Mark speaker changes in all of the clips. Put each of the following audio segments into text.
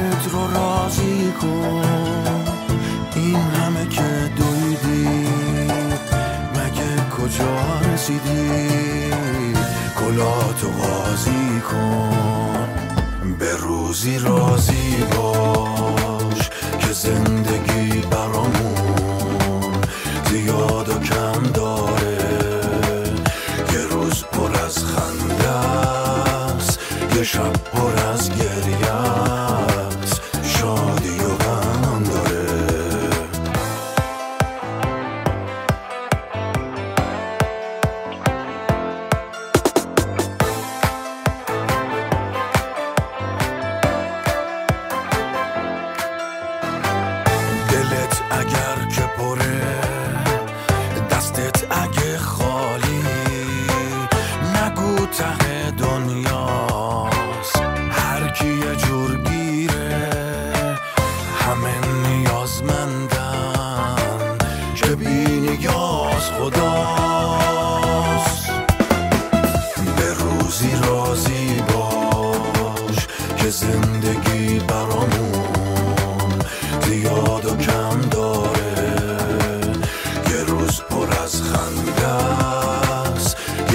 Speaker 1: دلت رو راضی کن. این همه که دویدی مگه کجا رسیدی؟ کلاتو قاضی کن. به روزی راضی باش که زندگی برامون زیاد و کم داره. یه روز پر از خنده است یه شب پر از گریه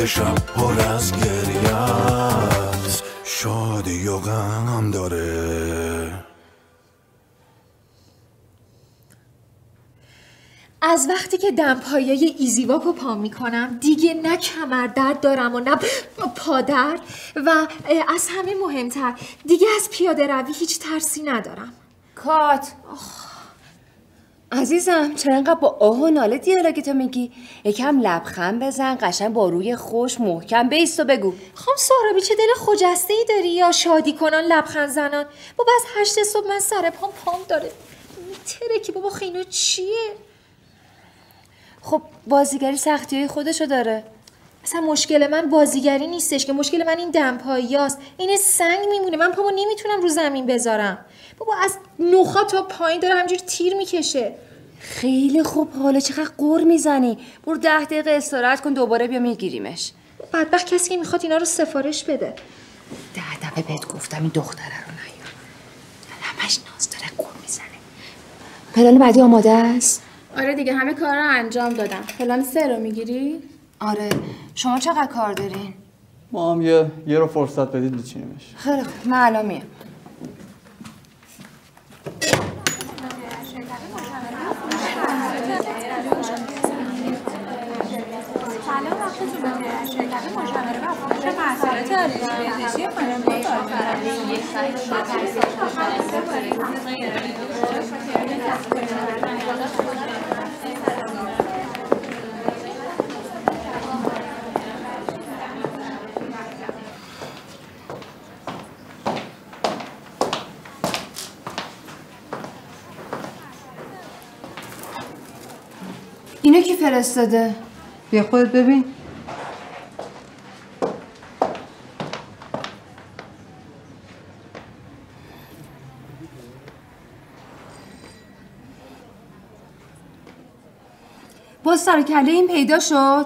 Speaker 1: یه شب پر از گریه است. شادی و غم داره.
Speaker 2: از وقتی که دمپایی ایزیواک رو پا می‌کنم دیگه نه کمر درد دارم و نه پادر و از همه مهمتر دیگه از پیاده روی هیچ ترسی ندارم.
Speaker 3: کات. عزیزم چرا انقدر با آه و ناله دیالوگتو میگی؟ یکم لبخند بزن قشنگ با روی خوش محکم بیست و بگو.
Speaker 2: خب سهرابی چه دل خجسته ای داری یا شادی کنان لبخند زنان؟ بابا از هشت صبح من سر پام پام داره. که بابا خینو چیه؟
Speaker 3: خب بازیگری سختی های خودشو داره.
Speaker 2: اصلا مشکل من بازیگری نیستش که مشکل من این دمپایی هاست. این سنگ میمونه. من پامو نمی‌تونم رو زمین بذارم. بابا از نوخا تا پایین داره همجور تیر می‌کشه.
Speaker 3: خیلی خوب حالا چقدر قور می‌زنی. برو ده دقیقه استراحت کن دوباره بیا میگیریمش.
Speaker 2: بدبخت کسی که می‌خواد اینا رو سفارش بده.
Speaker 3: ده دفعه بهت گفتم این دختره رو نیار. همش ناز داره قور می‌زنه. پلان بعدی آماده است؟
Speaker 4: آره دیگه همه کار رو انجام دادم. پلان سه رو می‌گیری؟
Speaker 3: آره. شما چقدر کار دارین؟
Speaker 5: ما هم یه یه رو فرصت بدید بچینیمش
Speaker 3: خیلی خوب. من الان میام. اینو کی فرستاده؟
Speaker 6: بیا خودت ببین.
Speaker 3: سر کله این پیدا شد.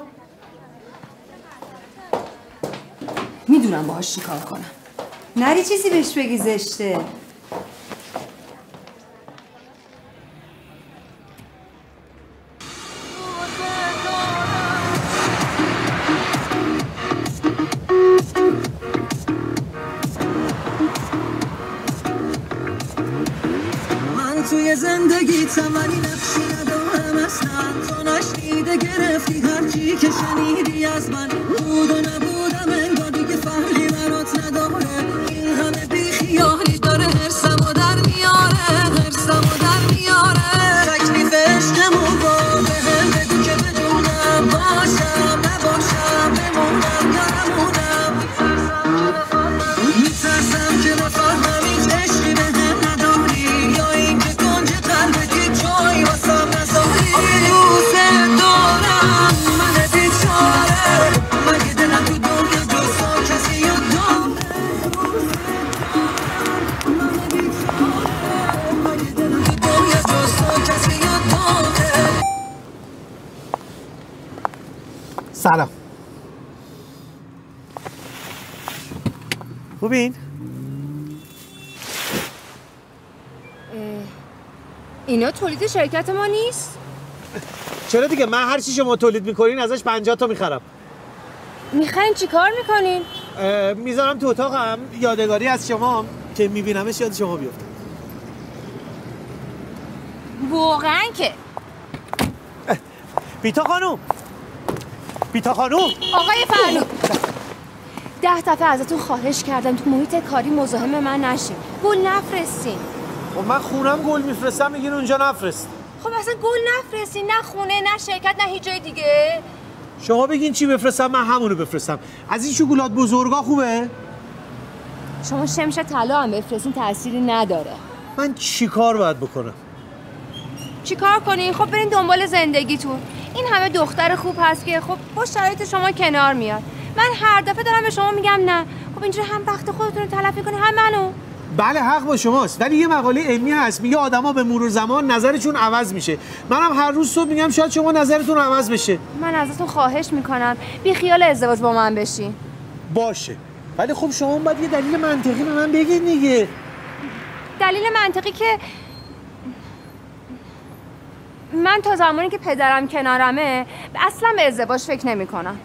Speaker 3: می‌دونم باهاش چیکار کنم.
Speaker 6: نری چیزی بهش بگی زشته.
Speaker 7: من توی زندگی ولی نقشی ندارم اصلا. تو فایده گرفتی هرچی که شنیدی از من.
Speaker 8: بود و نبود
Speaker 3: اینا تولید شرکت ما نیست.
Speaker 8: چرا دیگه؟ من هر چی شما تولید می‌کنین ازش 50 تا می‌خرم.
Speaker 3: می‌خواین چیکار می‌کنین؟
Speaker 8: می‌ذارم تو اتاقم. یادگاری از شما که میبینمش یاد شما بیفته.
Speaker 3: واقعا که.
Speaker 8: بیتا خانوم. بیتا خانوم.
Speaker 3: آقای فرلو ده دفعه ازتون خواهش کردم تو محیط کاری مزاحم من نشین. گل نفرستین.
Speaker 8: خب من خونم گل میفرستم میگین اونجا نفرست.
Speaker 3: خب اصلا گل نفرستین نه خونه نه شرکت نه هیچ جای دیگه.
Speaker 8: شما بگین چی بفرستم من همونو بفرستم. از این شکلات بزرگا خوبه؟
Speaker 3: شما شمش طلا هم بفرستین تأثیری نداره.
Speaker 8: من چی کار باید بکنم؟
Speaker 3: چیکار کنین خب برین دنبال زندگیتون. این همه دختر خوب هست که خب با شرایط شما کنار میاد. من هر دفعه دارم به شما میگم نه. خب اینجوری هم وقت خودتون رو تلف می‌کنه هم منو.
Speaker 8: بله حق با شماست. ولی یه مقاله علمی هست میگه آدما به مرور زمان نظرشون عوض میشه. منم هر روز صبح میگم شاید شما نظرتون عوض بشه.
Speaker 3: من ازتون خواهش می‌کنم. بی خیال ازدواج با من بشین
Speaker 8: باشه. ولی خب شما باید یه دلیل منطقی به من بگید دیگه.
Speaker 3: دلیل منطقی که من تا زمانی که پدرم کنارمه اصلا به ازدواج فکر نمی کنم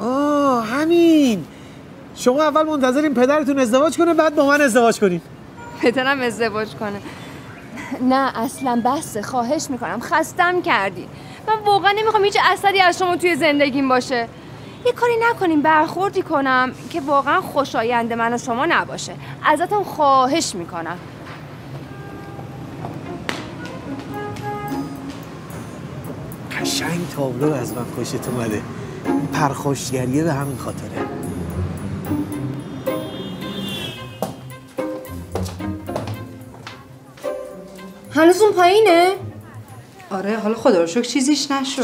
Speaker 8: آه همین. شما اول منتظرین پدرتون ازدواج کنه بعد با من ازدواج کنین
Speaker 3: پدرم ازدواج کنه. نه اصلا بسه خواهش می‌کنم. خستم کردی. من واقعا نمی‌خوام هیچ اثری از شما توی زندگیم باشه. یه کاری نکنیم برخوردی کنم که واقعا خوشایند من و شما نباشه. ازتون خواهش می‌کنم.
Speaker 8: قشنگ تابلو از من خوشت اومده. این پرخاشگریه به همین خاطره.
Speaker 3: هنوز اون پایینه؟
Speaker 6: آره حالا خدا رو شکر چیزیش نشد.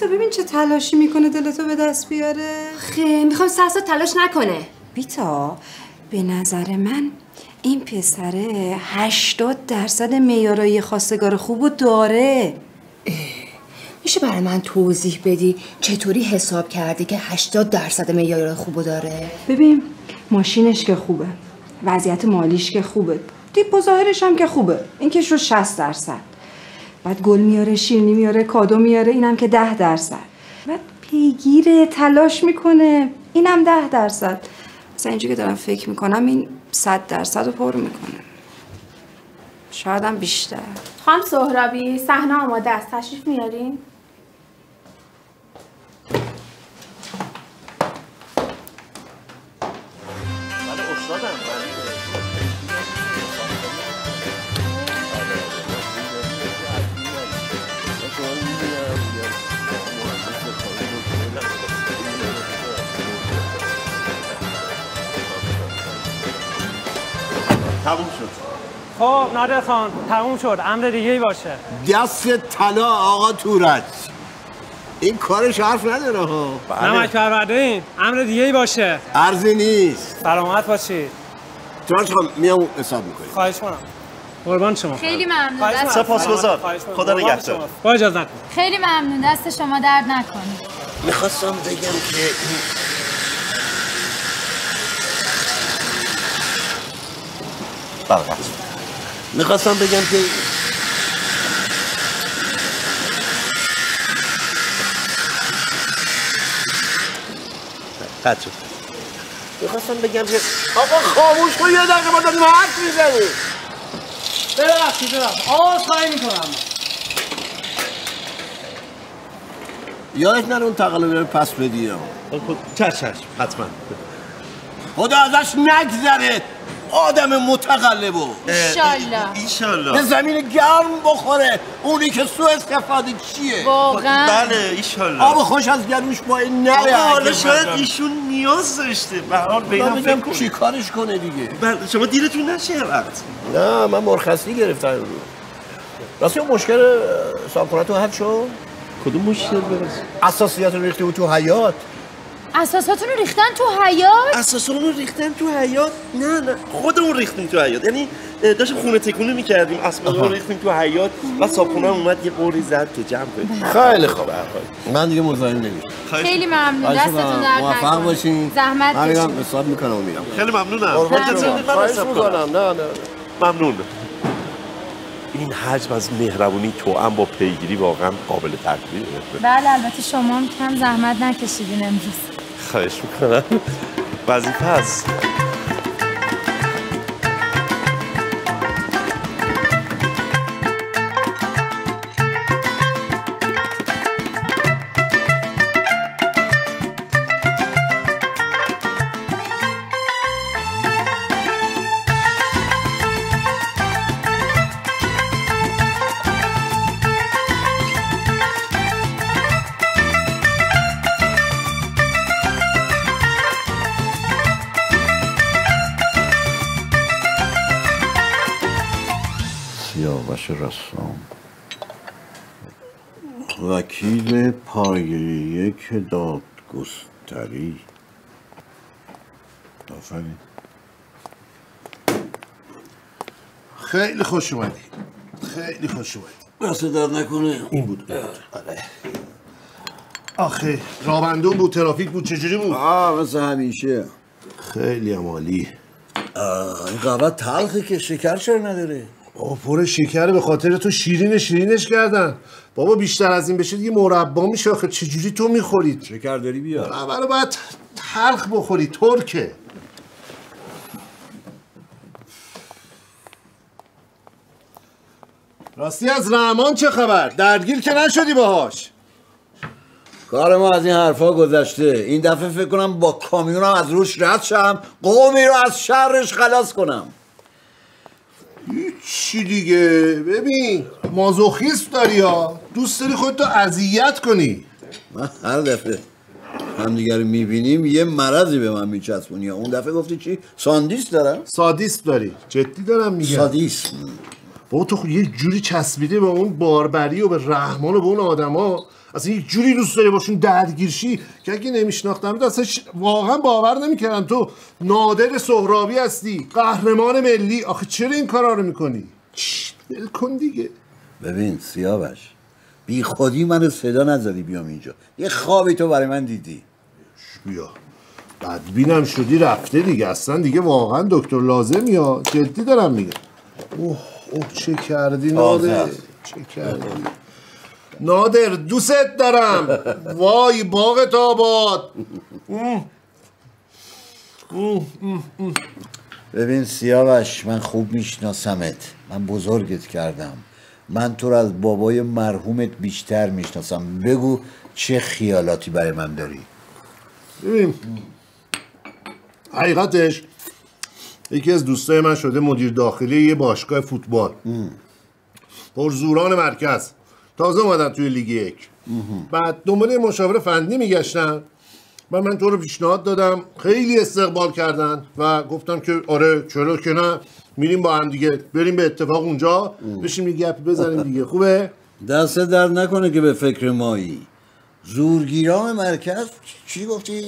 Speaker 6: تو ببین چه تلاشی می‌کنه دلتو به دست بیاره.
Speaker 3: خیلی می‌خوام سرسا تلاش نکنه.
Speaker 6: بیتا به نظر من این پسره 80 درصد میارای خواستگار خوبو داره.
Speaker 3: میشه برای من توضیح بدی چطوری حساب کردی که 80 درصد معیار خوبو داره؟
Speaker 6: ببین ماشینش که خوبه وضعیت مالیش که خوبه. تیپ و ظاهرش هم که خوبه. این که شد 60 درصد. بعد گل میاره شیرینی میاره کادو میاره اینم که 10 درصد. بعد پیگیره تلاش می‌کنه. اینم 10 درصد. مثلا اینجوری که دارم فکر می‌کنم این 100 درصد رو پر می‌کنه. شاید هم بیشتر.
Speaker 4: خانم سهرابی صحنه آماده است. تشریف میارین؟
Speaker 9: تموم
Speaker 10: خب نادر خان تموم شد. امر دیگه ای باشه.
Speaker 9: دست طلا آقا تورج این کارش حرف نداره ها
Speaker 10: نمک پرورده این. امر دیگه ای باشه.
Speaker 9: ارزی نیست.
Speaker 10: سلامت باشید
Speaker 9: تورج خان میام حساب می‌کنیم.
Speaker 10: خواهش کنم قربان شما.
Speaker 11: خیلی ممنون.
Speaker 10: کنم.
Speaker 9: سپاسگزار. خدا نگهدار.
Speaker 10: با اجازت.
Speaker 11: خیلی ممنون. دست شما درد نکنه
Speaker 9: می‌خواستم بگم که بله. می‌خواستم بگم که قطع شد. می‌خواستم بگم که آقا خاموش کن یه دقیقه ما داریم حرف می‌زنیم.
Speaker 10: ببخشید ببخشید. آواز خواهی می‌کنم.
Speaker 9: یادت نره اون تقلبی رو پس بدی ها چشم حتما. خدا ازش نگذره. آدم متقلبو
Speaker 11: ایشالله
Speaker 9: ایشالله به زمین گرم بخوره. اونی که سو استفاده چیه؟
Speaker 11: واقعا.
Speaker 9: بله ایشالله آب خوش از گلوش با این نره.
Speaker 12: آقا، حالا شاید ایشون نیاز داشته. به هر حال فکر
Speaker 9: بگم
Speaker 12: کنید.
Speaker 9: چی کارش کنه دیگه؟
Speaker 12: بله شما دیرتون نشه یه وقت.
Speaker 9: نه من مرخصی گرفتم رو. راستی اون مشکل صاحب تو حل شد؟
Speaker 12: کدوم مشکل؟ برس
Speaker 9: اساسیت رو ریختی بود تو حیات
Speaker 11: اساساتون رو ریختن تو حیات
Speaker 12: اساسمون رو ریختن تو حیات نه نه. خودمون ریختیم تو حیات یعنی داشتیم خونه تکونی می‌کردیم اسباب رو ریختیم تو حیات و صابخونه اومد یه قوری زد که جمع کنیم.
Speaker 13: خیلی خوب من دیگه مزاحم نمیشم.
Speaker 11: خیلی ممنون. دستتون درد
Speaker 13: موفق. باشین.
Speaker 11: زحمت
Speaker 13: من میرم حساب می‌کنم و میرم.
Speaker 12: خیلی ممنونم.
Speaker 13: خواهش می‌کنم.
Speaker 12: کنم. نه نه. ممنون. این حجم از مهربونی تو هم با پیگیری واقعا قابل تقدیره
Speaker 11: بله البته شما هم کم زحمت نکشیدین امروز.
Speaker 12: خواهش می‌کنم. وظیفه هست
Speaker 13: سیاوش رسام وکیل پایه یک دادگستری. آفرین.
Speaker 14: خیلی خوش اومدی. خیلی خوش اومدی.
Speaker 13: دست در نکنه.
Speaker 14: این بود. آره. آخه رابندون بود ترافیک بود چجوری بود؟
Speaker 13: آه مثل همیشه.
Speaker 14: خیلی
Speaker 13: آه، این قهوه تلخه که شکر چرا نداره؟
Speaker 14: بابا پر شکر به خاطر تو شیرین شیرینش کردن. بابا بیشتر از این بشه دیگه مربا میشه آخه. چجوری تو می‌خورید؟
Speaker 13: شکر داری بیار
Speaker 14: اول باید تلخ بخوری ترکه. راستی از رحمان چه خبر؟ درگیر که نشدی باهاش.
Speaker 13: کار ما از این حرفا گذشته. این دفعه فکر کنم با کامیونم از روش رد شم قومی رو از شرش خلاص کنم.
Speaker 14: چی دیگه. ببین مازوخیست داری ها. دوست داری خودتو اذیت کنی.
Speaker 13: من هر دفعه همدیگه رو می‌بینیم یه مرضی به من میچسبونی. اون دفعه گفتی چی؟ ساندیس دارم؟
Speaker 14: سادیسم داری. جدی دارم میگم.
Speaker 13: سادیسم
Speaker 14: بابا تو خود یه جوری چسبیده به اون باربری و به رحمان و به اون آدما. اصلا یک جوری دوست داری باشون درگیرشی که اگه نمیشناختم اصلا ش- واقعا باور نمی‌کردم. تو نادر سهرابی هستی قهرمان ملی. آخه چرا این کارا رو می‌کنی؟ ول کن دیگه.
Speaker 13: ببین سیاوش بی خودی منو صدا نزدی بیام اینجا. یه خوابی تو برای من دیدی.
Speaker 14: بیا. بدبینم شدی رفته دیگه. اصلا دیگه واقعا دکتر لازمی ها جدی دارم میگم. اوه اوه چه کردی نادر. چه کردی؟ نادر دوست دارم. وای باغ اوه.
Speaker 13: ببین سیاوش من خوب میشناسمت. من بزرگت کردم. من تو رو از بابای مرحومت بیشتر می‌شناسم. بگو چه خیالاتی برای من داری؟
Speaker 14: ببین حقیقتش یکی از دوستای من شده مدیر داخلی یه باشگاه فوتبال. پرزوران مرکز. تازه اومدن توی لیگ یک. بعد دنبال مشاور فنی میگشتن. و من تو رو پیشنهاد دادم. خیلی استقبال کردن و گفتم که آره چرا که نه؟ میریم با هم دیگه. بریم به اتفاق اونجا. بشیم یه گپ بزنیم دیگه. خوبه؟
Speaker 13: دست در نکنه که به فکر مایی. زورگیران مرکز. چی گفتی؟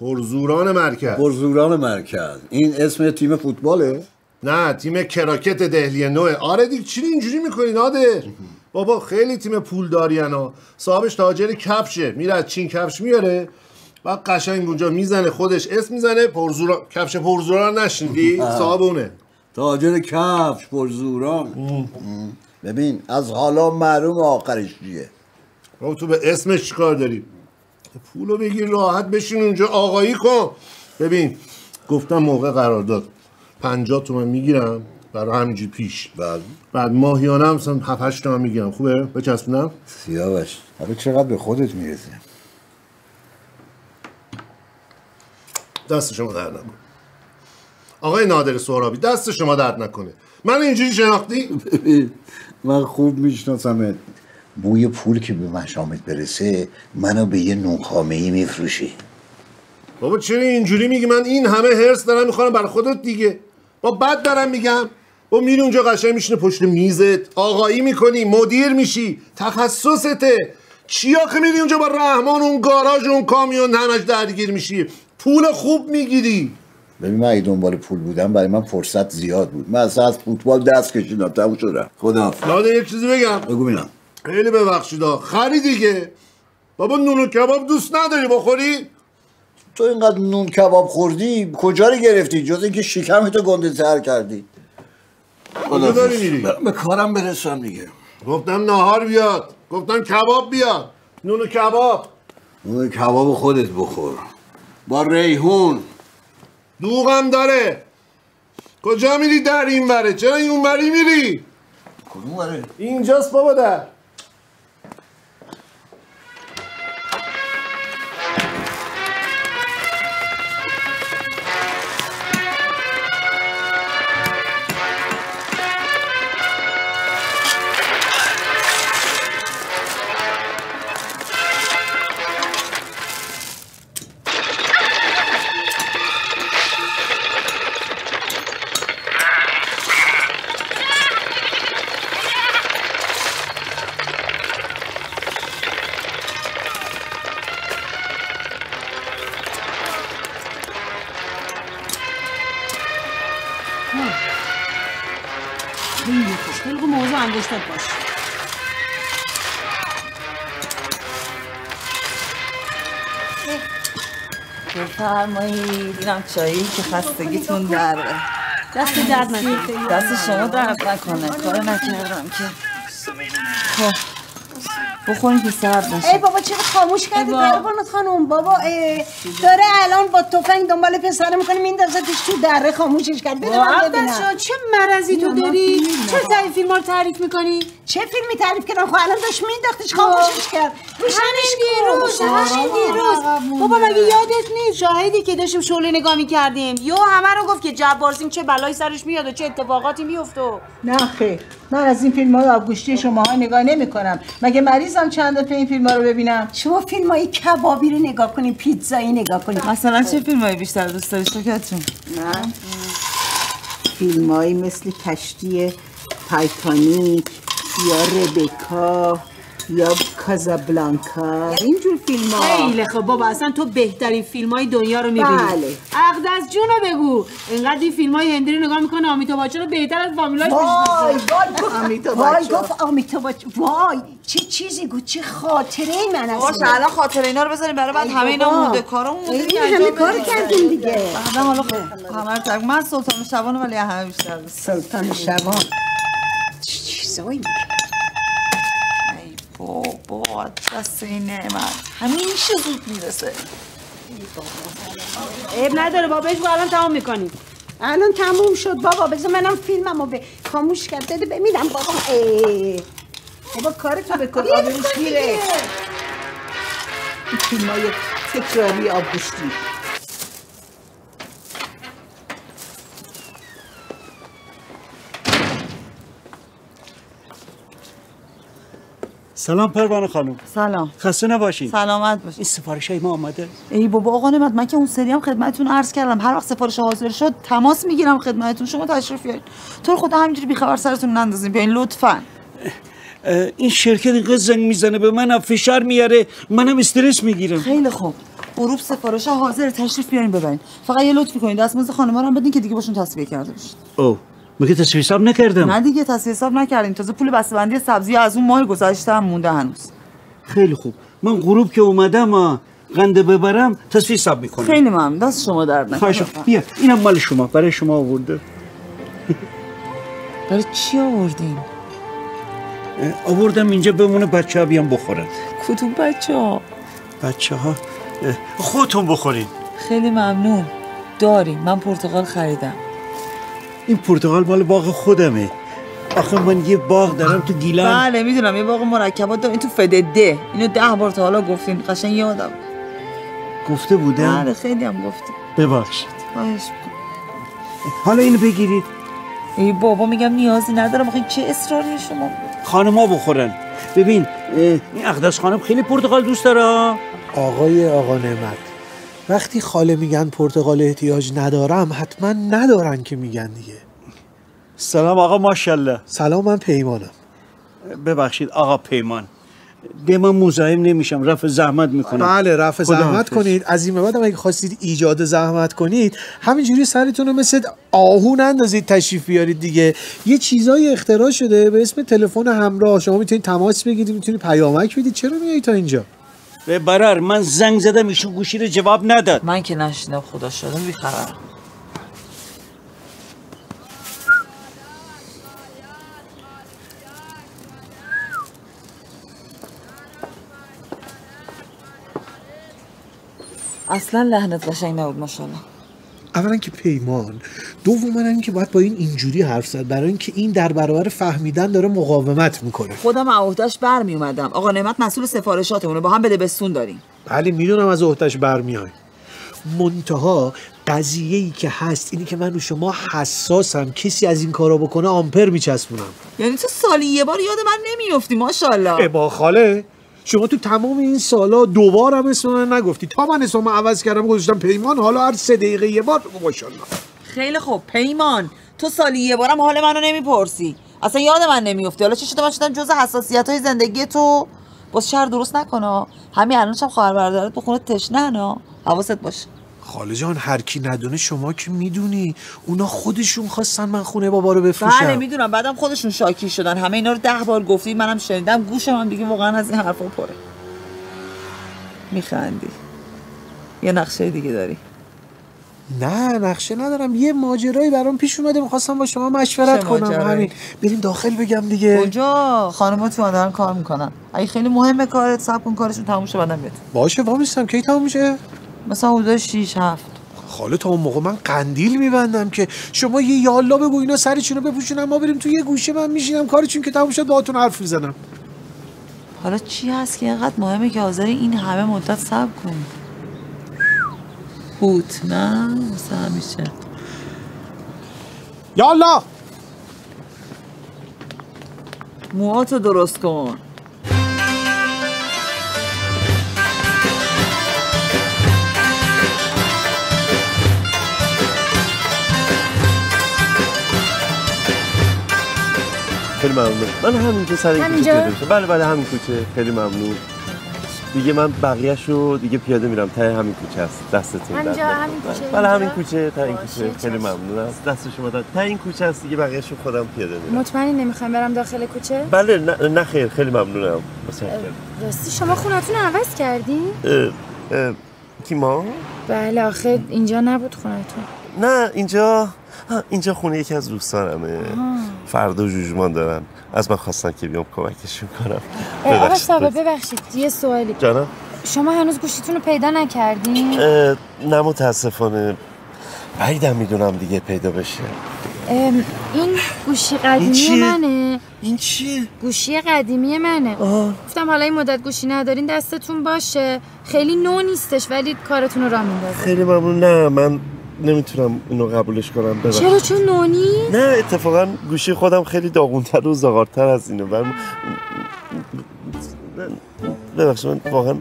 Speaker 14: پرزوران مرکز.
Speaker 13: پرزوران مرکز. این اسم تیم فوتباله؟
Speaker 14: نه تیم کراکت دهلی نوه. آره دیگه چی اینجوری می‌کنی نادر؟ بابا خیلی تیم پول ها صاحبش تاجر کفشه. میره از چین کفش میاره. بعد قشنگ اونجا می‌زنه خودش اسم می‌زنه. پرزوران کفش پرزوران نشنیدی؟ صاحب اونه.
Speaker 13: تاجر کفش پرزوران ببین از حالا معلوم آخرش چیه.
Speaker 14: بابا تو به اسمش چیکار داری؟ پولو بگیر راحت بشین اونجا. آقایی کن. ببین گفتم موقع قرارداد. 50 تومن می‌گیرم. برای همینجوری پیش.
Speaker 13: بله.
Speaker 14: بعد ماهیانه هم مثلا 7 8 تومن می‌گیرم خوبه؟ بچسبونم؟
Speaker 13: سیاوش. حالا چقدر به خودت می‌رسه
Speaker 14: دست شما درد نکنه. آقای نادر سهرابی دست شما درد نکنه. من اینجوری شناختی؟
Speaker 13: من خوب میشناسمت بوی پول که به مشامت برسه منو به یه نونخامه ای میفروشی.
Speaker 14: بابا چرا اینجوری میگی؟ من این همه هرس دارم می‌خوام برای خودت دیگه. با بد دارم میگم. با میری اونجا قشنگ میشینه پشت میزت. آقایی می‌کنی مدیر میشی تخصصته. چی آخه میری اونجا با رحمان اون گاراژ و اون کامیون همش درگیر میشی. پول خوب می‌گیری.
Speaker 13: ببین من دنبال پول بودم برای من فرصت زیاد بود. من اصلا از فوتبال دست کشیدم تموم شد خدا
Speaker 14: لاده یک چیزی بگم.
Speaker 13: بگو بینم
Speaker 14: خیلی ببخشیدا خری دیگه بابا نون و کباب دوست نداری بخوری؟
Speaker 13: تو اینقدر نون کباب خوردی کجا رو گرفتی؟ جز اینکه شکمتو گنده تر کردی.
Speaker 14: کجا داری میری؟
Speaker 13: به کارم برسم دیگه.
Speaker 14: گفتم ناهار بیاد. گفتم کباب بیاد. نون و کباب.
Speaker 13: نون کباب خودت بخور. با ریحون.
Speaker 14: دوغم داره. کجا میری در این وره؟ چرا این اونوری میری؟
Speaker 13: کدوم وره؟
Speaker 14: اینجاست بابا در.
Speaker 11: خیلی خوش خوب موضوع انگشتات باش
Speaker 15: بفرمایید اینم چایی که خستگیتون دره
Speaker 11: دست درد نکنه
Speaker 15: دست شما درد نکنه کار نکردم که خب بخورین که سرد نشه
Speaker 16: ای بابا چرا خاموش کردی. پروانت خانم. بابا داره الان با تفنگ دنبال پسره می‌کنه میندازتش تو دره خاموشش کرد. بده
Speaker 11: چه مرضی تو داری؟ چه. تعریف فیلم رو تعریف می‌کنی؟
Speaker 16: چه فیلمی تعریف کردم؟ خب الان داشت مینداختش خاموشش کرد.
Speaker 11: همین دیروز همین دیروز. بابا مگه یادت نیست؟ شاهدی که داشتیم شعله نگاه می‌کردیم. یو همه رو گفت که جبار چه بلایی سرش میاد و چه اتفاقاتی میفته
Speaker 16: نه خیر. من از این فیلم ها آبگوشتی شما ها نگاه نمی کنم مگه مریضم چند دفعه این فیلم ها رو ببینم؟ شما فیلم های کبابی رو نگاه کنین پیتزایی نگاه کنین
Speaker 15: مثلا چه فیلم هایی بیشتر دوست داری شکرتون
Speaker 16: نه. فیلم مثل کشتی تایتانیک یا ربکا. یا کازابلانکا اینجور فیلم ها
Speaker 11: خیلی خب بابا اصلا تو بهترین فیلم های دنیا رو می‌بینی
Speaker 16: بله.
Speaker 11: عقد از جون رو بگو اینقدر این فیلم های هندی رو نگاه می‌کنه آمیتا باچه رو بهتر از فامیلاش
Speaker 16: وای
Speaker 11: می‌شناسه
Speaker 16: وای گفت
Speaker 11: آمیتا
Speaker 16: وای. گفت آمیتا بچه وای چه چیزی گفت چه خاطره ای من از
Speaker 15: باشه
Speaker 16: این.
Speaker 15: الان خاطر اینا رو بذاریم برای بعد همه اینا. مونده کارمون مونده
Speaker 16: این
Speaker 15: که
Speaker 16: همه
Speaker 15: انجام
Speaker 16: کار. کردیم دیگه.
Speaker 15: بعدا حالا خب همه رو ترک من سلطان شبانو ولی همه بیشتر
Speaker 16: سلطان شبان چه چیزایی میگه
Speaker 15: بابا دست این نعمت. همیشه زود می‌رسه.
Speaker 11: عیب نداره بابا بهش الان تمام می‌کنیم
Speaker 16: الان تموم شد بابا بذار منم فیلمم رو به خاموش کرد. بده بمیرم بابا. ای. بابا کارتو بکن آبروش میره این فیلم های تکراری آبگوشتی.
Speaker 17: سلام پروانه خانم.
Speaker 15: سلام.
Speaker 17: خسته نباشین.
Speaker 15: سلامت باشی
Speaker 17: این سفارش های ما آمده
Speaker 15: ای بابا آقا نعمت من که اون سری هم خدمتتون عرض کردم. هر وقت سفارش حاضر شد تماس می‌گیرم خدمتتون. شما تشریف بیارین. تو رو خدا همینجوری بیخبر سرتون نندازین بیاین لطفا.
Speaker 17: اه، این شرکت اینقدر زنگ می‌زنه به منم فشار میاره منم استرس می‌گیرم.
Speaker 15: خیلی خوب. غروب سفارش حاضر تشریف بیارین ببرین. فقط یه لطفی کنین. دستمزد خانم‌ها رو هم بدین که دیگه باشون تصویه کرده باشین.
Speaker 17: او. مگه تصویر حساب نکردم.
Speaker 15: نه دیگه تصویه حساب نکردین تازه پول بسته‌بندی سبزی از اون ماه گذشته هم مونده هنوز.
Speaker 17: خیلی خوب. من غروب که اومدم قنده ببرم تصویر حساب می‌کنم.
Speaker 15: خیلی ممنون. دست شما درد نکنه.
Speaker 17: خواهش بیا. اینم مال شما. برای شما آورده.
Speaker 15: برای چی آوردین؟
Speaker 17: آوردم اینجا بمونه بچه ها بیان بخورن.
Speaker 15: کدوم بچه ها
Speaker 17: بچه ها خودتون بخورین.
Speaker 15: خیلی ممنون. داریم من پرتقال خریدم.
Speaker 17: این پرتغال مال باغ خودمه. آخه من یه باغ دارم تو گیلان
Speaker 15: بله می‌دونم. یه باغ مرکبات دارم. این تو فده ده اینو ده بار تا حالا گفتین. قشنگ یادم.
Speaker 17: گفته بودم؟
Speaker 15: بله خیلی هم گفتین
Speaker 17: ببخشید. حالا اینو بگیرید.
Speaker 15: ای بابا میگم نیازی ندارم. آخه چه اصراری شما؟
Speaker 17: خانما بخورن. ببین این اقدس خانم خیلی پرتغال دوست داره
Speaker 14: آقای آقا نعمت. وقتی خاله میگن پرتقال احتیاج ندارم حتما ندارن که میگن دیگه.
Speaker 17: سلام آقا ماشاءالله.
Speaker 14: سلام من پیمانم.
Speaker 17: ببخشید آقا پیمان. به من مزاحم نمیشم رفع زحمت می‌کنم.
Speaker 8: بله رفع زحمت کنید. از این بعد اگه خواستید ایجاد زحمت کنید همینجوری سرتون رو مثل آهو نندازید تشریف بیارید دیگه. یه چیزای اختراع شده به اسم تلفن همراه. شما می‌تونید تماس بگیرید می‌تونید پیامک بدید. چرا میای تا اینجا؟
Speaker 17: به برر من زنگ زدم ایشون گوشی رو جواب نداد
Speaker 15: من که نشیدم خدا شده بیخبرم اصلا لحنت قشنگ نبود ماشاءالله
Speaker 8: اولا که پیمان دوم این که باید با این اینجوری حرف زد برای اینکه این در برابر فهمیدن داره مقاومت می‌کنه.
Speaker 15: خودم عهدهش برمی اومدم آقا نعمت مسئول سفارشاتمونه با هم بده بستون داریم.
Speaker 8: بله می‌دونم از عهدهش برمیای منتها قضیه ای که هست اینی که من رو شما حساسم. کسی از این کارا بکنه آمپر میچسبونم.
Speaker 15: یعنی تو سالی یه بار یاد من نمیافتی ماشاءالله.
Speaker 8: با خاله. شما تو تمام این سالا دوبار هم اسم من نگفتی. تا من عوض کردم گذاشتم پیمان حالا هر سه دقیقه یه بار ماشاءالله.
Speaker 15: خیلی خوب. پیمان تو سالی یه بارم حال منو نمی‌پرسی. اصلا یاد من نمیافتی. حالا چی شده؟ من شدم جز حساسیت های زندگی تو. باز شهر درست نکنه. همین الانش خواهر برادرت بخونه تشنه نه. حواست باشه
Speaker 8: خاله جان هر کی ندونه شما که می‌دونی. اونا خودشون خواستن من خونه بابا رو بفروشم.
Speaker 15: بله می‌دونم. بعدم خودشون شاکی شدن. همه اینا رو ده بار گفتی منم شنیدم. گوشم هم دیگه واقعا از این حرفا پره. میخندی. یه نقشه دیگه داری.
Speaker 8: نه نقشه ندارم. یه ماجرایی برام پیش اومده. می‌خواستم با شما مشورت کنم؟ همین. بریم داخل بگم دیگه.
Speaker 15: کجا؟ خانم‌ها تو دارن کار می‌کنن. اگه خیلی مهمه کارت صبر کن کارشون تموم شه بعدم بیاد
Speaker 8: باشه وامیستم کی تموم میشه
Speaker 15: مثلا حدود 6 7
Speaker 8: خاله تا اون موقع من قندیل میبندم که شما یه یالا بگو اینا سرشونو بپوشونم؟ ما بریم تو یه گوشه من میشینم کارشون که تموم شد باهاتون حرف می‌زنم.
Speaker 15: حالا چی هست که اینقدر مهمه که حاضر این همه مدت صبر کنی هوت نه؟ مثل همیشه.
Speaker 8: یالا!
Speaker 15: موهاتو درست کن.
Speaker 12: خیلی ممنون. من همینجا سر این کوچه
Speaker 11: همینجا؟
Speaker 12: پیاده میشم بله بله همین کوچه. خیلی ممنون. دیگه من بقیه‌ش رو دیگه پیاده میرم. ته همین کوچه است. دستتون نکنه.
Speaker 11: همین کوچه
Speaker 12: بله همین؟ کوچه. ته این کوچه. خیلی ممنونم دست شما در ته این کوچه است. دیگه بقیه‌ش رو خودم پیاده میرم.
Speaker 11: مطمئنی نمی‌خوایم برم داخل کوچه؟
Speaker 12: بله نه, نه خیر. خیلی ممنونم.
Speaker 11: راستی شما خونتون عوض کردین
Speaker 12: کی ما؟
Speaker 11: بله آخه اینجا نبود خونتون.
Speaker 12: نه اینجا اینجا خونه یکی از دوستانمه. فردا جوجمان دارن. از من خواستن که بیام کمکشون کنم.
Speaker 11: آقا
Speaker 12: ببخشید.
Speaker 11: یه سوالی.
Speaker 12: جانم؟
Speaker 11: شما هنوز گوشیتون رو پیدا نکردین؟
Speaker 12: نه متاسفانه. بعیدم می‌دونم دیگه پیدا بشه.
Speaker 11: این گوشی قدیمی
Speaker 12: چیه؟
Speaker 11: منه.
Speaker 12: این چیه؟
Speaker 11: گوشی قدیمی منه. گفتم حالا این مدت گوشی ندارین دستتون باشه. خیلی نو نیستش ولی کارتون رو را میندازه.
Speaker 12: خیلی ممنون. نه من نمی‌تونم اینو قبولش کنم ببخشید.
Speaker 11: چرا چون نو نیست
Speaker 12: نه اتفاقا گوشی خودم خیلی داغونتر و زغارتر از اینه. من ببخشید من واقعا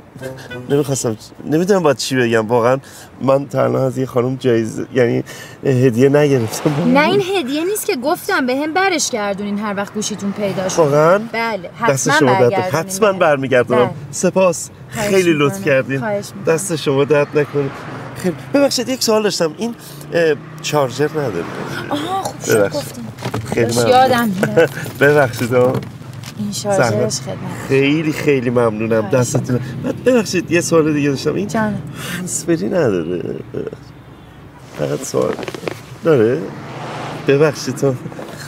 Speaker 12: نمی‌خواستم نمی‌دونم باید چی بگم. واقعا من الان از یه خانم جایزه یعنی هدیه نگرفتم.
Speaker 11: نه این هدیه نیست که گفتم به هم برش گردونین هر وقت گوشیتون پیدا شد.
Speaker 12: واقعا
Speaker 11: بله
Speaker 12: دست
Speaker 11: حتما
Speaker 12: شما حتما برمیگردونم.
Speaker 11: بله.
Speaker 12: سپاس. خیلی لطف. کردین. دست شما درد نکنه. خیلی ببخشید یک سوال داشتم. این چارجر نداره.
Speaker 11: آها خوب شد
Speaker 12: خیلی ممنون.
Speaker 11: یادم
Speaker 12: ببخشید.
Speaker 11: این شارژرش. خدمت
Speaker 12: خیلی خیلی ممنونم. دستتون بعد ببخشید یه سوال دیگه داشتم. این
Speaker 11: جان
Speaker 12: هنسفری نداره. فقط سوال. داره؟ ببخشید تا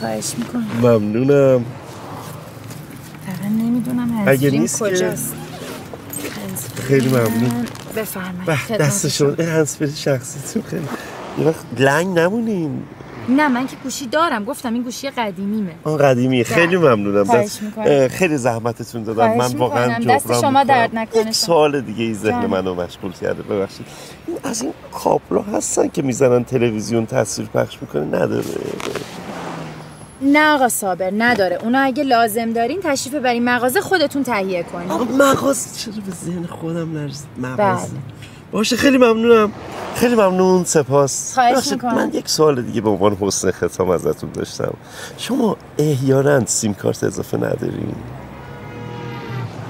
Speaker 11: خواهش می‌کنم.
Speaker 12: ممنونم.
Speaker 11: فقط نمی‌دونم
Speaker 12: که-
Speaker 11: کجاست.
Speaker 12: خیلی ممنون.
Speaker 11: بفرمایید.
Speaker 12: به
Speaker 11: خدمت
Speaker 12: دست شما. این هنسفری شخصیتون خیلی. یه وقت لنگ نمونین.
Speaker 11: نه من که گوشی دارم. گفتم این گوشی قدیمیمه.
Speaker 12: آن قدیمی خیلی
Speaker 11: بله.
Speaker 12: ممنونم.
Speaker 11: خواهش
Speaker 12: دست- خیلی زحمتتون دادم. من واقعا.
Speaker 11: دست شما. درد نکنه.
Speaker 12: سوال دیگه ای ذهن. منو مشغول کرده. ببخشید. این از این کابلا هستن که می‌زنن تلویزیون تصویر پخش می‌کنه؟ نداره.
Speaker 11: نه آقا صابر نداره. اونا اگه لازم دارین تشریف برین مغازه خودتون تهیه کنین.
Speaker 12: آقا مغازه چرا به ذهن خودم نرسید مغازه؟
Speaker 11: بله.
Speaker 12: باشه خیلی ممنونم. خیلی ممنون سپاس.
Speaker 11: خواهش می‌کنم.
Speaker 12: من یک سوال دیگه به عنوان حسن ختام ازتون داشتم. شما احیانا سیم کارت اضافه ندارین؟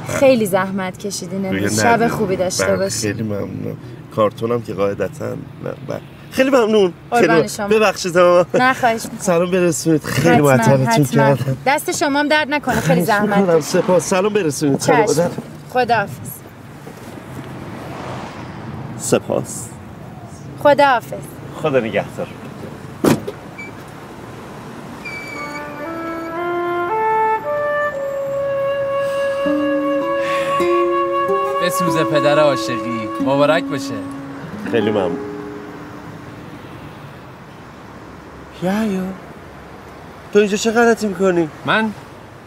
Speaker 11: خیلی زحمت کشیدین شب. خوبی داشته
Speaker 12: بله،
Speaker 11: باشی
Speaker 12: خیلی ممنونم کارتونم که قاعدتا نه بله. خیلی ممنون. خیلی.
Speaker 11: شما.
Speaker 12: ببخشید
Speaker 11: نه خواهش.
Speaker 12: سلام برسونید. خیلی معطلتون کردم.
Speaker 11: دست شما هم درد نکنه خیلی زحمت.
Speaker 12: سپاس. سلام برسونید.
Speaker 11: خداحافظ.
Speaker 12: سپاس.
Speaker 11: خداحافظ.
Speaker 12: خدا نگهدار.
Speaker 18: بسوزه پدر عاشقی. مبارک باشه.
Speaker 12: خیلی ممنون. یا یا تو اینجا چه غلطی می‌کنی؟
Speaker 18: من؟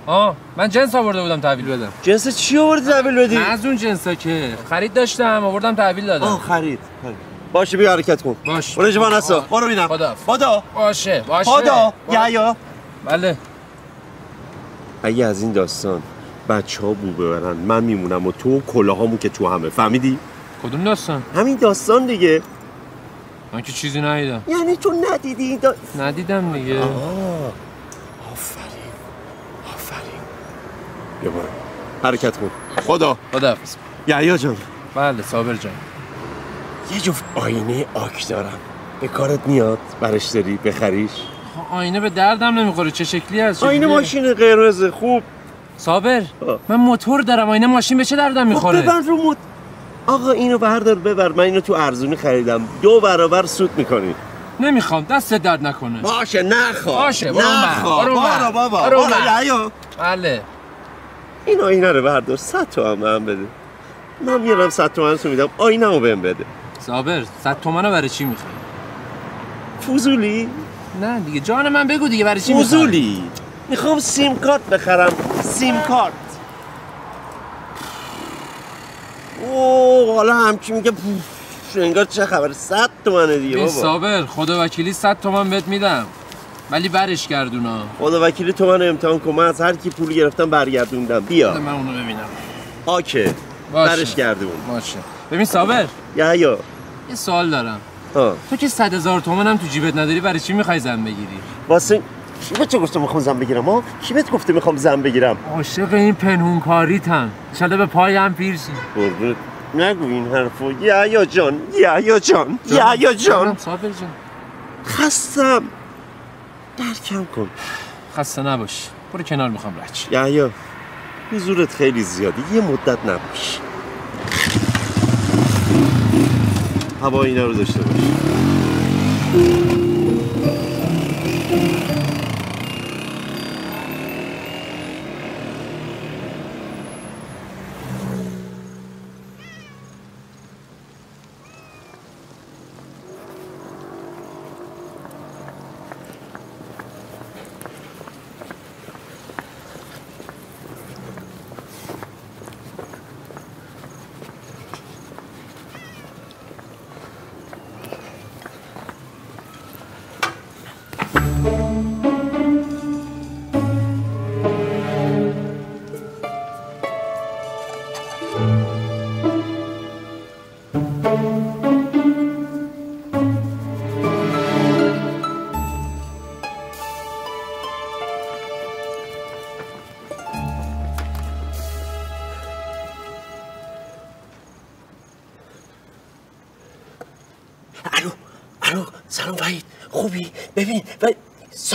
Speaker 18: آه من جنس آورده بودم تحویل بدم
Speaker 12: جنس چی آوردی تحویل بدی؟
Speaker 18: نه از اون جنسا که خرید داشتم آوردم تحویل دادم.
Speaker 12: آه خرید خرید. باشه بیا حرکت کن.
Speaker 18: باش.
Speaker 12: برو جوان هستو برو بینم.
Speaker 18: خدا.
Speaker 12: خدا
Speaker 18: باشه باشه.
Speaker 12: خدا. یا
Speaker 18: بله.
Speaker 12: اگه از این داستان بچه ها بو ببرن من میمونم و تو و کلاهامون که تو همه. فهمیدی؟
Speaker 18: کدوم داستان؟
Speaker 12: همین داستان دیگه.
Speaker 18: من که چیزی ندیدم.
Speaker 12: یعنی تو ندیدی دا...
Speaker 18: ندیدم دیگه.
Speaker 12: آه. آفرین. آفرین. بیا برو حرکت کن. خدا.
Speaker 18: خداحافظ.
Speaker 12: یحیی جان.
Speaker 18: بله صابر جان.
Speaker 12: یه جفت آینه آک دارم. به کارت میاد. برش داری بخریش
Speaker 18: آینه به دردم نمی‌خوره. چه شکلی هست؟
Speaker 12: آینه؟ ماشین قرمز خوب.
Speaker 18: صابر من موتور دارم. آینه ماشین به چه دردم می‌خوره؟
Speaker 12: ببر رو مد... آقا اینو بردار ببر من اینو تو ارزونی خریدم. دو برابر سود می‌کنی.
Speaker 18: نمی‌خوام دست درد نکنه.
Speaker 12: باشه نخوا.
Speaker 18: باشه برو
Speaker 12: نخوا.
Speaker 18: برو
Speaker 12: بارو بابا.
Speaker 18: برو.
Speaker 12: یحیی.
Speaker 18: بله.
Speaker 12: این آینه رو بردار. صد تومن من بده. من میارم صد تومن تو میدم. آینه رو بهم بده.
Speaker 18: صابر صد تومنو برای چی می‌خوای؟
Speaker 12: فوزولی؟
Speaker 18: نه دیگه جان من بگو دیگه برای چی
Speaker 12: فوزولی. می‌خوام سیم کارت بخرم. سیم کارت. اوه. حالا همچی میگه انگار چه خبر؟ صد تومنه دیگه بابا.
Speaker 18: صابر خدا وکیلی صد تومن بهت میدم. ولی برش گردونا
Speaker 12: خدا وکیلی تو من امتحان کن. من از هر کی پول گرفتم برگردوندم بیا.
Speaker 18: من اونو ببینم.
Speaker 12: آکه
Speaker 18: باشه.
Speaker 12: برش گردون.
Speaker 18: باشه. ببین صابر.
Speaker 12: یا یا
Speaker 18: یه سوال دارم.
Speaker 12: ها.
Speaker 18: تو که صد هزار تومن هم تو جیبت نداری برای چی می‌خوای زن بگیری؟
Speaker 12: واسه کی به چه گفته می‌خوام زن بگیرم؟ ها؟ کی بهت گفته می‌خوام زن بگیرم؟
Speaker 18: عاشق این پنهون کاریتم شده به پایم پیرشی
Speaker 12: قربونت. نگو این حرفو. یا یا جان یا یا جان یا یا جان.
Speaker 18: صابر جان.
Speaker 12: خستم. درکم کن.
Speaker 18: خسته نباش. برو کنار می‌خوام رچ
Speaker 12: یا یا حضورت خیلی زیادی یه مدت نباش. هوا اینا رو داشته باش.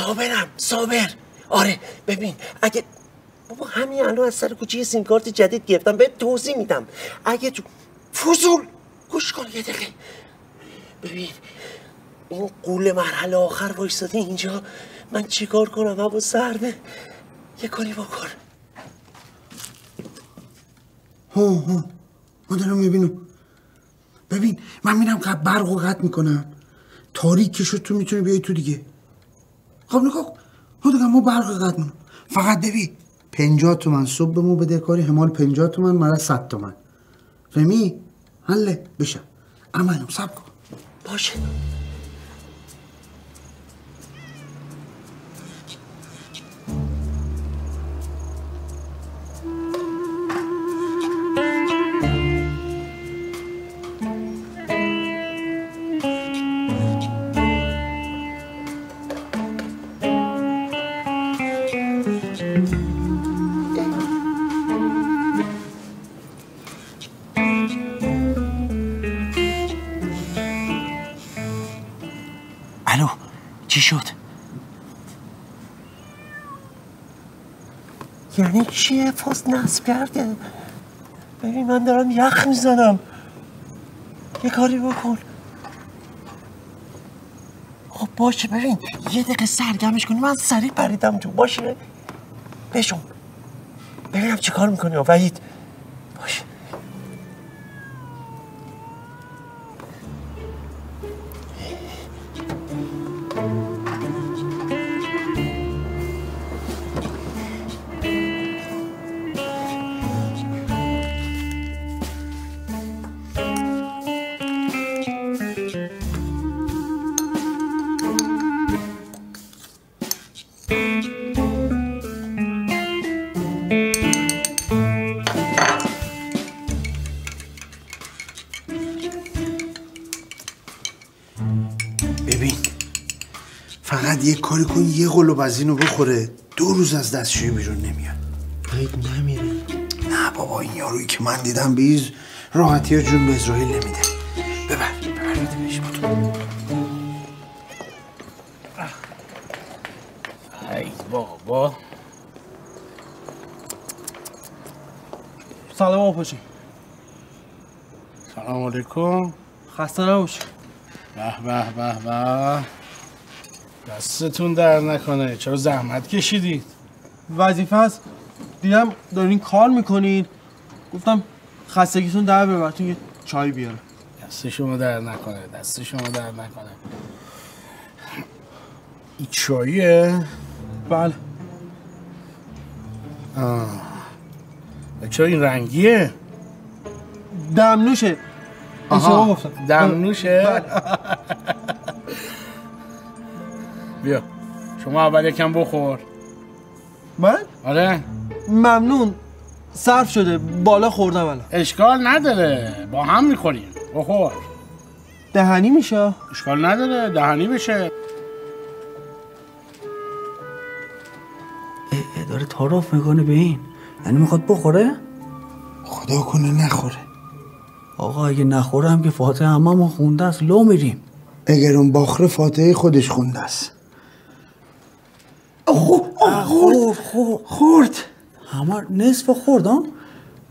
Speaker 12: صابرم صابر. آره ببین اگه بابا همین الان از سر کوچه سیم کارت جدید گرفتم بهت توضیح میدم. اگه تو فضول! گوش کن یه دقیقه. ببین این قول مرحله آخر وایستاده اینجا. من چیکار کنم؟ هوا سرده یه کاری بکن.
Speaker 19: ها ها من دارم می‌بینم. ببین من میرم برق و قطع می‌کنم. تاریک شد تو می‌تونی بیای تو دیگه. خب نگاه کن. ما دیگه ما برق قطع می‌کنم فقط ببین. پنجاه تومن صبح ما بده کاری. همال پنجاه تومن مرا صد تومن. فهمی؟ حله بشه اینم سب کن.
Speaker 12: باشه. چیه؟ فاز نصب کرده. ببین من دارم یخ می‌زنم. یه کاری بکن. خب باشه. ببین یه دقیقه سرگرمش کنی. من سریع پریدم تو. باشه. بشون ببینم چی کار می‌کنی. وحید.
Speaker 19: فقط یه کاری کن یه قلوب از اینو بخوره. دو روز از دستشویی بیرون نمیاد.
Speaker 12: باید نمیره.
Speaker 19: نه بابا این یارویی که من دیدم بیز راحتی ها جون به اسرائیل نمیده. ببر ببر بده بهش
Speaker 20: ای بابا.
Speaker 21: سلام آپاشی
Speaker 20: سلام علیکم.
Speaker 21: خسته نباشی.
Speaker 20: به به به به. دستتون در نکنه. چرا زحمت کشیدید؟
Speaker 21: وظیفه است. دیدم دارین کار می‌کنین گفتم خستگیتون در بره براتون یه چای بیارم.
Speaker 20: دست شما در نکنه دست شما در نکنه. این چاییه؟
Speaker 21: بله.
Speaker 20: آه. چرا این رنگیه؟
Speaker 21: دمنوشه. گفتم.
Speaker 20: دمنوشه؟ بیا. شما اول یکم بخور.
Speaker 21: من؟
Speaker 20: آره.
Speaker 21: ممنون. صرف شده. بالا خوردم الان.
Speaker 20: اشکال نداره. با هم می‌خوریم. بخور.
Speaker 21: دهنی میشه؟
Speaker 20: اشکال نداره. دهنی بشه.
Speaker 22: داره تعارف می‌کنه به این. یعنی می‌خواد بخوره؟
Speaker 19: خدا کنه نخوره.
Speaker 22: آقا اگه نخوره هم که فاتحه همه خونده است لو میریم.
Speaker 19: اگر اون باخره فاتحه خودش خونده است
Speaker 22: خورد خورد
Speaker 19: خورد.
Speaker 22: همه نصف خورد
Speaker 19: آه؟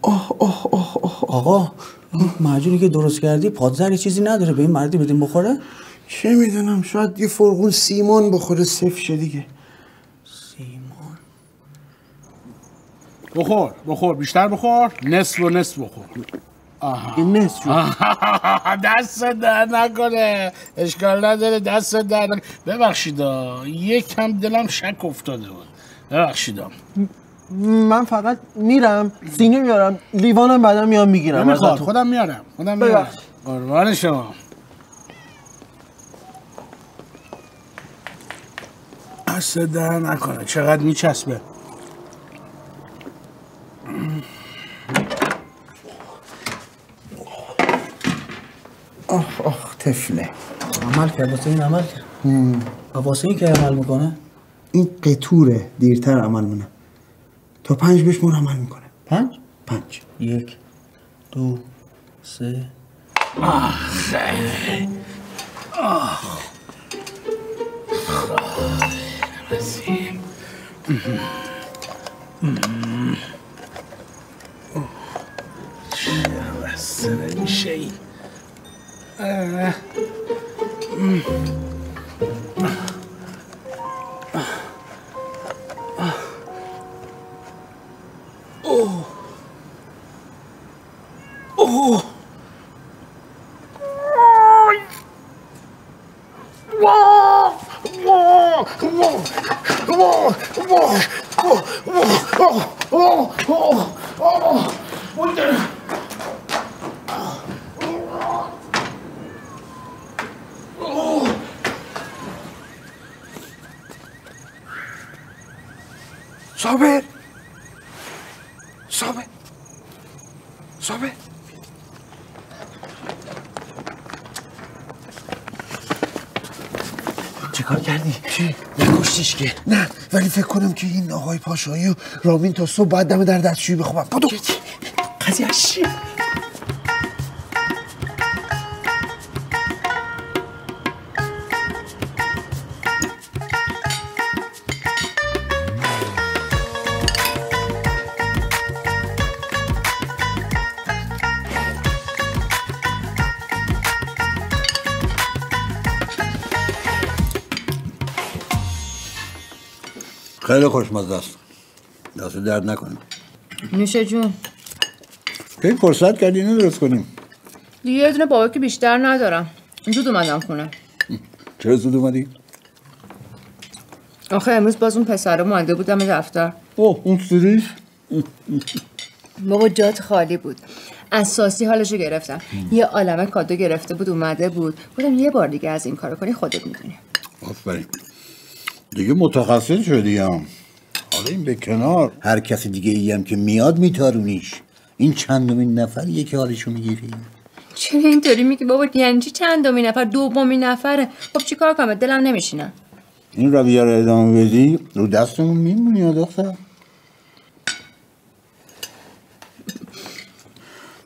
Speaker 19: آه آه آه
Speaker 22: آقا معجونی که درست کردی پادزر چیزی نداره به این مردی بدیم بخوره؟
Speaker 19: چه می‌دونم شاید یه فرغون سیمان بخوره صفر شه دیگه.
Speaker 20: بخور بخور بیشتر بخور نصف و نصف بخور. آها.
Speaker 21: این نصف
Speaker 20: دست در نکنه. اشکال نداره دست در نکنه. ببخشید یکم دلم شک افتاده بود. ببخشید.
Speaker 21: من فقط میرم سینه میارم لیوانم بعدم میام می‌گیرم.
Speaker 20: نمی‌خواد خودم میارم خودم میارم. قربان شما. دست در نکنه چقدر میچسبه؟
Speaker 19: آه آه تفله
Speaker 22: عمل کرد واسه این عمل کرد؟ واسه این که عمل می‌کنه؟
Speaker 19: این قطوره دیرتر عمل مونه تا پنج بشمور عمل می‌کنه.
Speaker 22: پنج؟
Speaker 19: پنج.
Speaker 22: یک دو سه.
Speaker 20: آخه. رسیم چرا بسته نمیشه این اوه
Speaker 19: صابر صابر صابر
Speaker 12: چیکار کردی؟ چی؟
Speaker 19: نه ولی فکر کنم که این آقای پاشایی و رامین تا صبح باید دم در دستشویی بخوابم بدو
Speaker 12: قضیه
Speaker 13: خیلی خوشمزه است. دست درد نکنیم
Speaker 3: نوش جون.
Speaker 13: کی فرصت کردی اینو درست کنیم.
Speaker 3: دیگه یه دونه بابا که بیشتر ندارم. زود اومدم خونه.
Speaker 13: چرا زود اومدی؟
Speaker 3: آخه امروز باز اون پسر اومده بودم دفتر
Speaker 13: اوه اون سریش
Speaker 3: بابا جات خالی بود. اساسی حالشو گرفتم. یه عالمه کادو گرفته بود اومده بود. بودم یه بار دیگه از این کارو کنی خودت می‌دونی.
Speaker 13: آفرین. دیگه متخصص شدی هم حالا این به کنار. هر کسی دیگه ای هم که میاد میتارونیش. این چندمین نفریه که حالشو می‌گیری؟
Speaker 3: چرا اینطوری میگی بابا؟ یعنی چی چندمین نفر؟ دومین نفره. خب چیکار کنم؟ دلم نمیشینه.
Speaker 13: این رویه رو ادامه بدی. رو دستمون میمونی یا دختر؟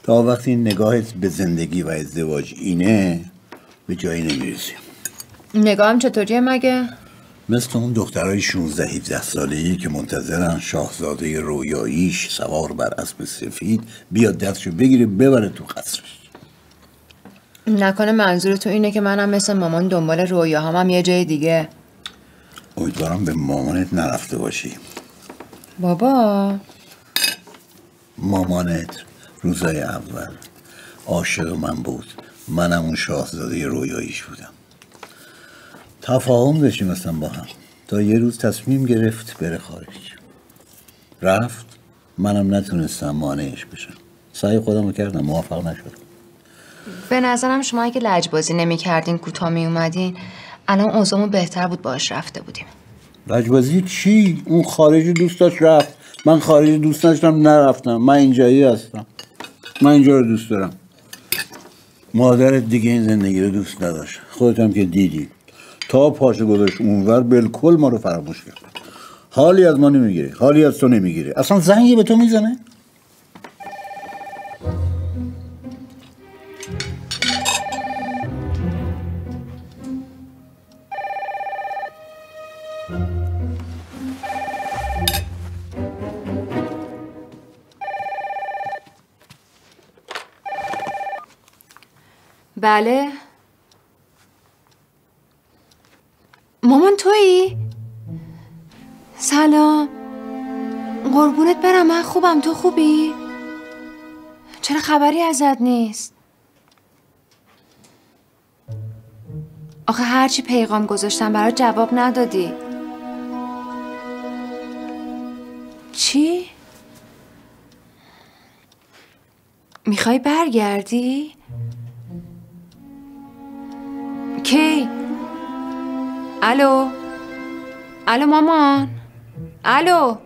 Speaker 13: تا وقتی نگاهت به زندگی و ازدواج اینه به جایی نمی‌رسی.
Speaker 3: نگاهم چطوریه مگه؟
Speaker 13: مثل اون دخترای 16 17 ساله‌ای که منتظرن شاهزاده رویاییش سوار بر اسب سفید بیاد دستشو بگیره ببره تو قصرش
Speaker 3: نکنه منظور تو اینه که منم مثل مامان دنبال رویاهام هم یه جای دیگه.
Speaker 13: امیدوارم به مامانت نرفته باشی.
Speaker 3: بابا.
Speaker 13: مامانت روزای اول. عاشق من بود. منم اون شاهزاده رویاییش بودم. تفاهم داشتیم اصلا با هم. تا یه روز تصمیم گرفت بره خارج. رفت. منم نتونستم مانعش بشم. سعی خودم رو کردم موفق نشدم.
Speaker 3: به نظرم شما اگه لجبازی نمی کردین کوتاه می اومدین الان اوضاعمون بهتر بود باش رفته بودیم.
Speaker 13: لجبازی چی؟ اون خارجی دوست داشت رفت. من خارجی دوست داشتم نرفتم. من اینجایی هستم. من اینجا رو دوست دارم. مادرت دیگه این زندگی رو دوست نداشت. خودت هم که دیدی. تا پاشه گذاشت اونور بالکل ما رو فراموش کرد. حالی از ما نمی‌گیره حالی از تو نمی‌گیره. اصلا زنگی به تو می‌زنه؟
Speaker 3: بله. مامان تویی؟ سلام قربونت برم من خوبم تو خوبی؟ چرا خبری ازت نیست؟ آخه هرچی پیغام گذاشتم برات جواب ندادی چی؟ می‌خوای برگردی؟ الو؟ الو مامان؟ الو؟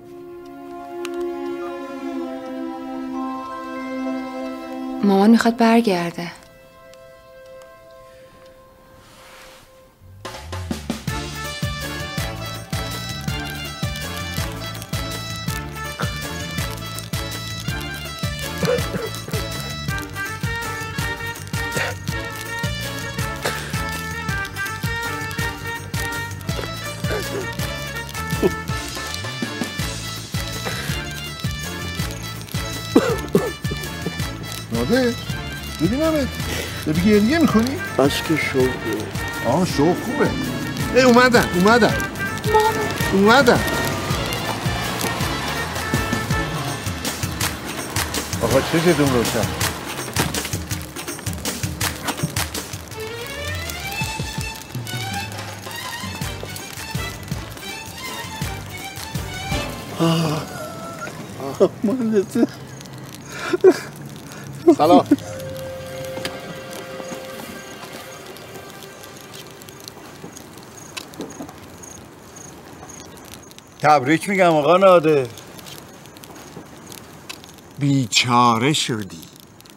Speaker 3: مامان می‌خواد برگرده
Speaker 14: ناده. ببینمت داری گریه می‌کنی؟
Speaker 12: بس که شوق
Speaker 14: آه شوق خوبه. ای اومدن اومدن اومدن آقا چشتون روشن.
Speaker 12: آه. آه مالته
Speaker 14: سلام.
Speaker 13: تبریک میگم آقا ناده
Speaker 19: بیچاره شدی.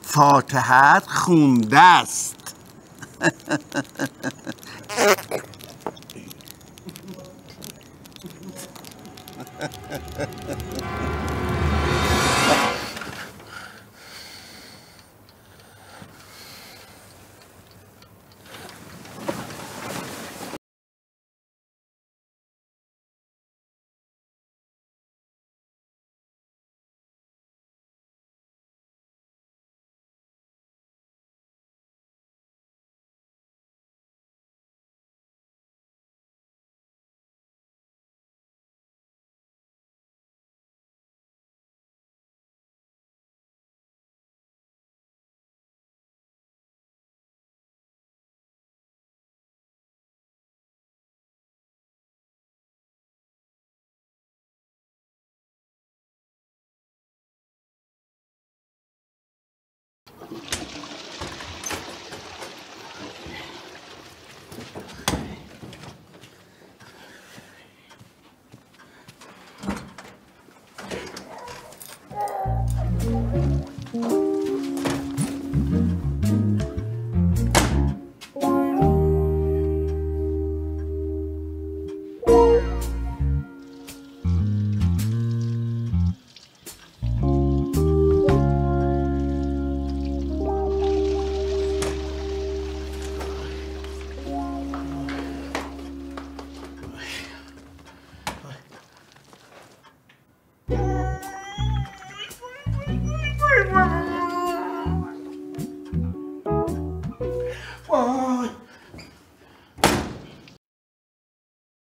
Speaker 19: فاتحت خونده است.